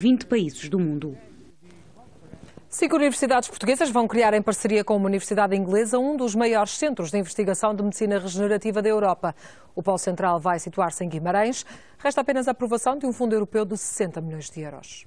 20 países do mundo. Cinco universidades portuguesas vão criar em parceria com uma universidade inglesa um dos maiores centros de investigação de medicina regenerativa da Europa. O Polo Central vai situar-se em Guimarães. Resta apenas a aprovação de um fundo europeu de 60 milhões de euros.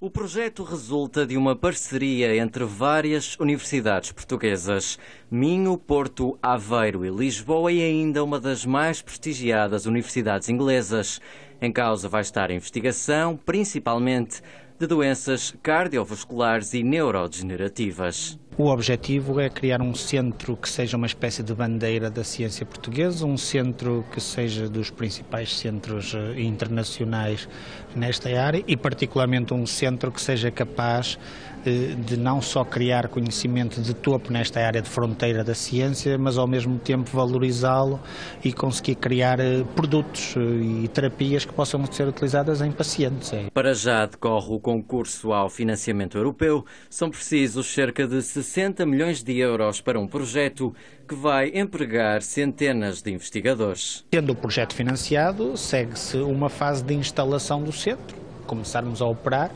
O projeto resulta de uma parceria entre várias universidades portuguesas. Minho, Porto, Aveiro e Lisboa e ainda uma das mais prestigiadas universidades inglesas. Em causa vai estar a investigação, principalmente de doenças cardiovasculares e neurodegenerativas. O objetivo é criar um centro que seja uma espécie de bandeira da ciência portuguesa, um centro que seja dos principais centros eh, internacionais nesta área e, particularmente, um centro que seja capaz eh, de não só criar conhecimento de topo nesta área de fronteira da ciência, mas ao mesmo tempo valorizá-lo e conseguir criar eh, produtos e terapias que possam ser utilizadas em pacientes. Para já decorre o concurso ao financiamento europeu. São precisos cerca de 60 milhões de euros para um projeto que vai empregar centenas de investigadores. Tendo o projeto financiado, segue-se uma fase de instalação do centro, começarmos a operar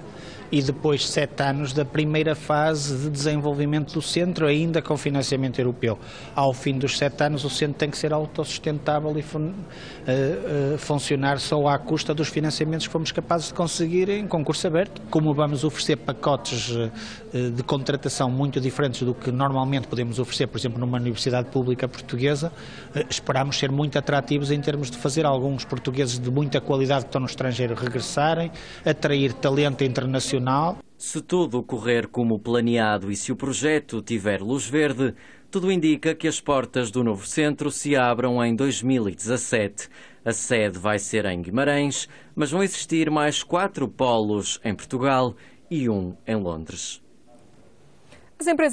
e depois sete anos da primeira fase de desenvolvimento do centro, ainda com financiamento europeu. Ao fim dos sete anos, o centro tem que ser autossustentável e fun uh, uh, funcionar só à custa dos financiamentos que fomos capazes de conseguir em concurso aberto. Como vamos oferecer pacotes uh, de contratação muito diferentes do que normalmente podemos oferecer, por exemplo, numa universidade pública portuguesa, esperamos ser muito atrativos em termos de fazer alguns portugueses de muita qualidade que estão no estrangeiro regressarem, atrair talento internacional Nacional. Se tudo correr como planeado e se o projeto tiver luz verde, tudo indica que as portas do novo centro se abram em 2017. A sede vai ser em Guimarães, mas vão existir mais quatro polos em Portugal e um em Londres. As empresas